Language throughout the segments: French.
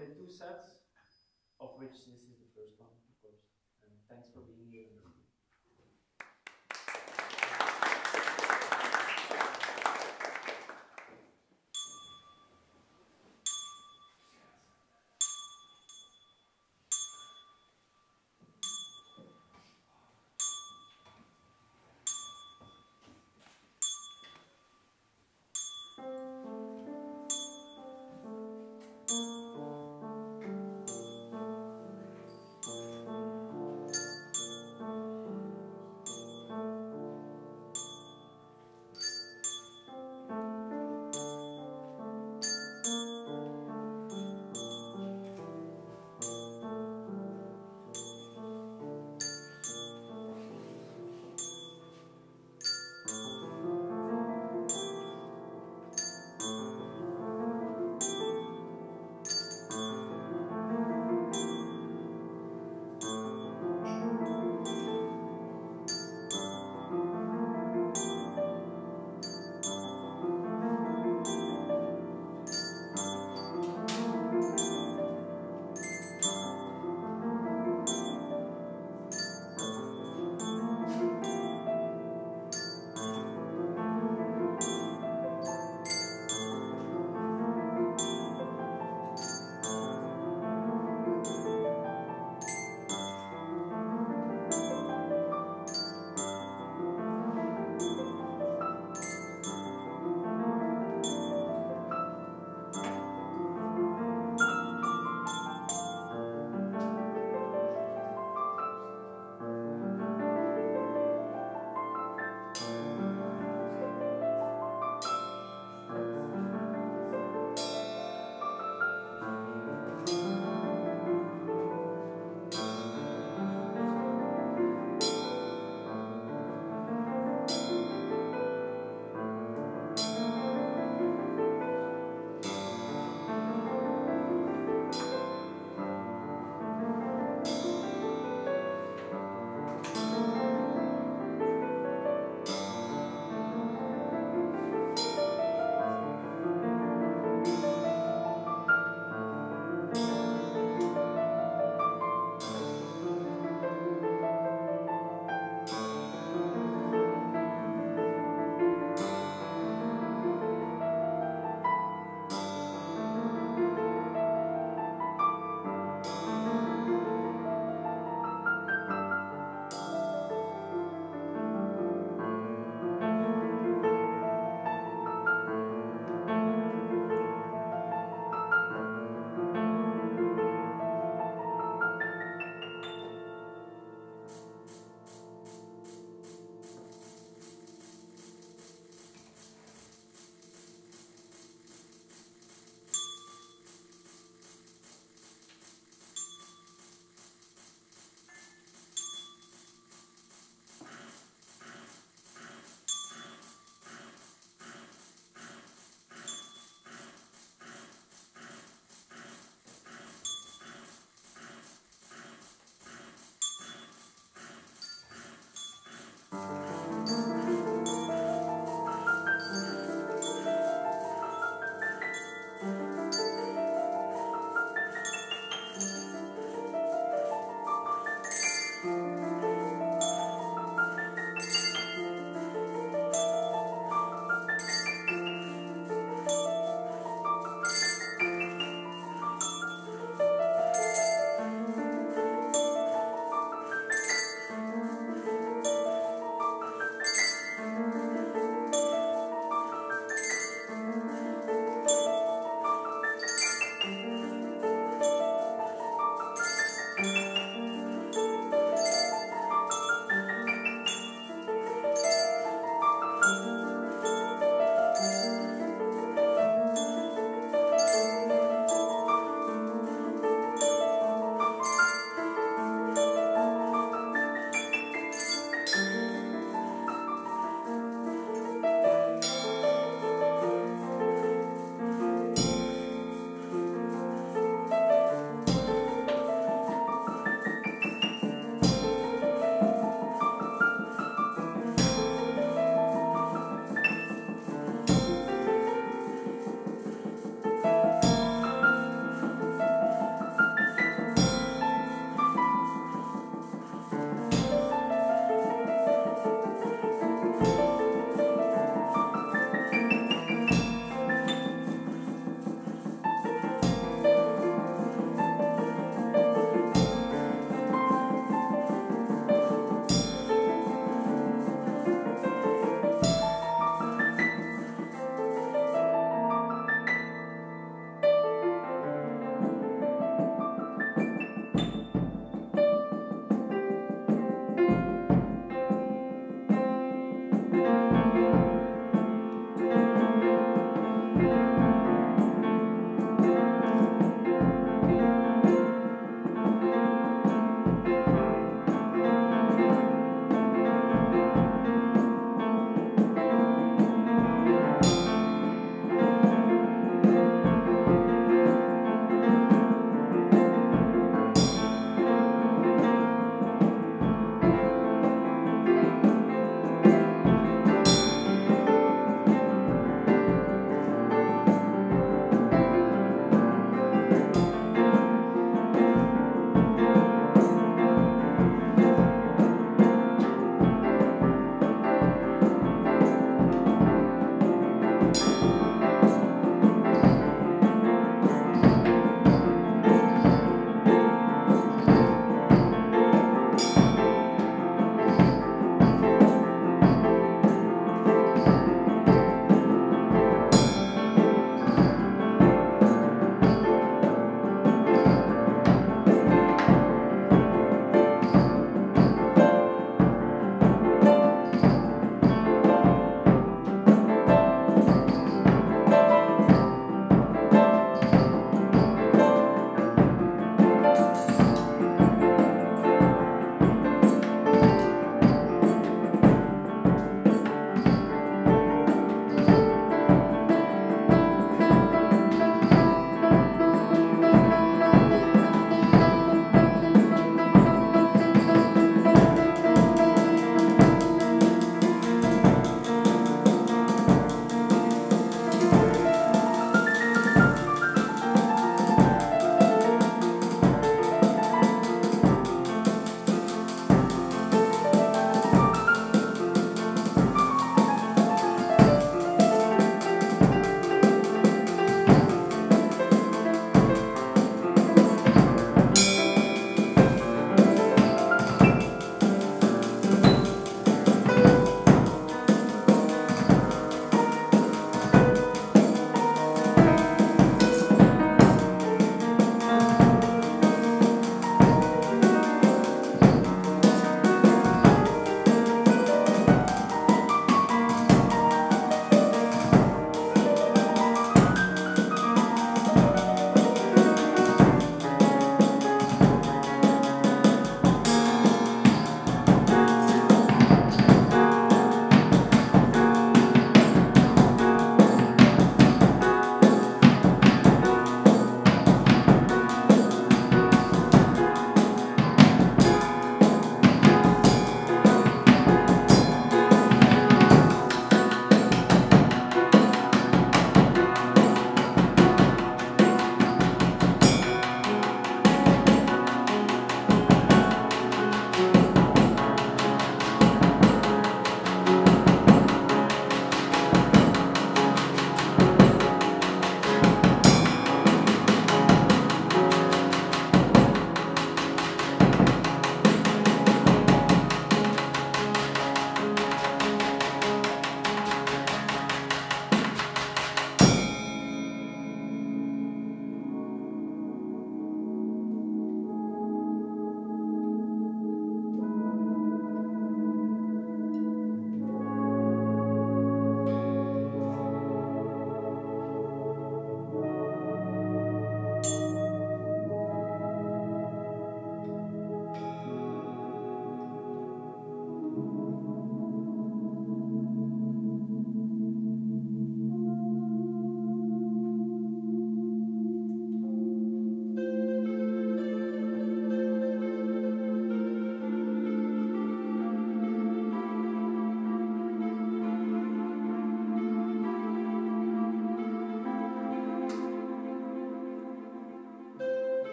the two sets, of which this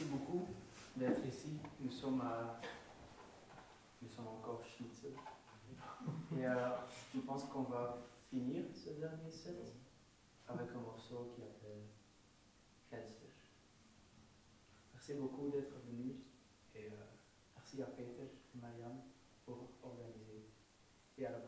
Merci beaucoup d'être ici. Nous sommes, à... nous sommes encore schnitzel. Et euh, je pense qu'on va finir ce dernier set avec un morceau qui s'appelle Cancer. Merci beaucoup d'être venu et euh, merci à Peter et Marianne pour organiser. Et à la